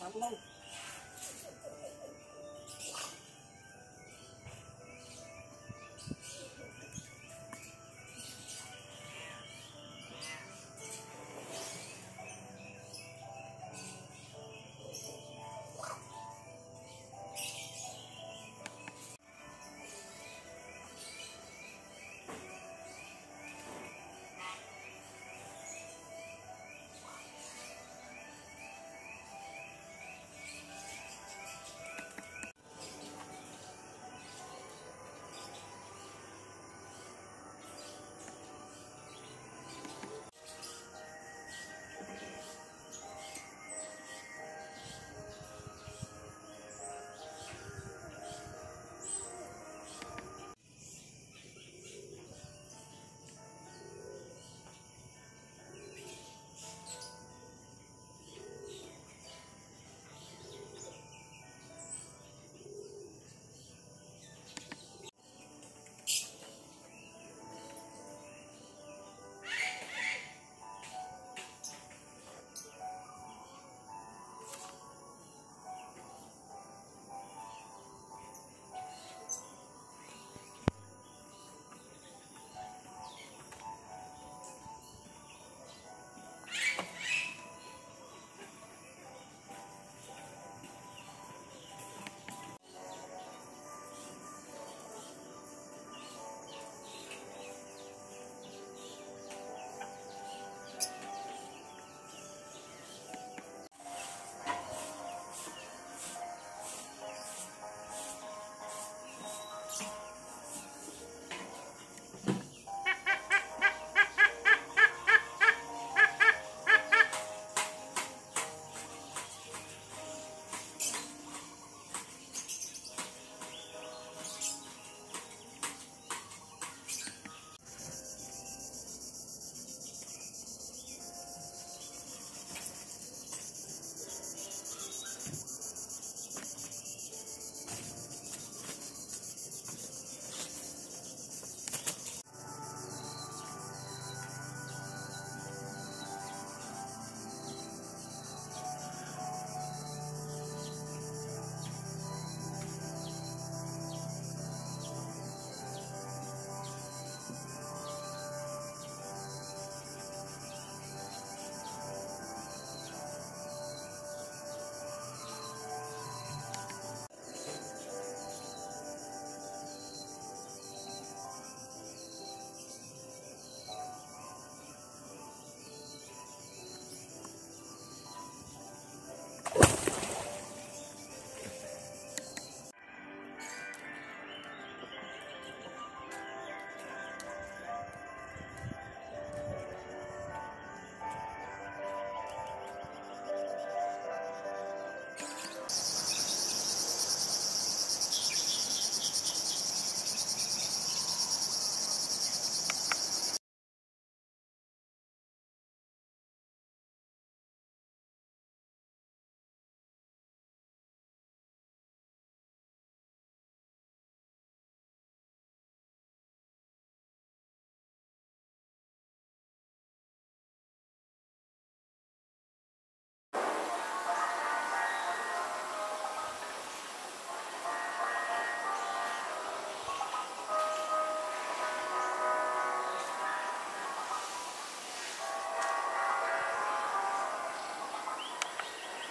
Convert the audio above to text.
拿不